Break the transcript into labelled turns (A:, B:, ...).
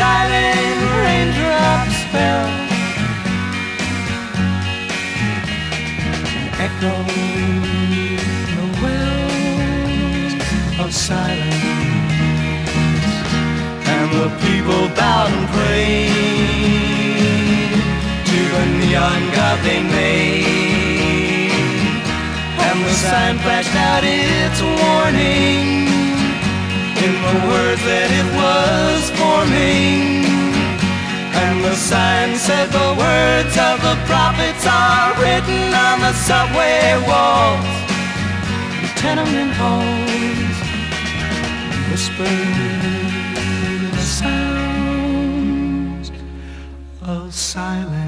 A: silent raindrops, fell. Echoed the wells of silence and the people bowed and prayed to the neon god they made. And the sign flashed out its warning in the words that it was forming. And the sign said the words of the prophets are written on the subway walls, the tenement halls, whispered sounds of silence.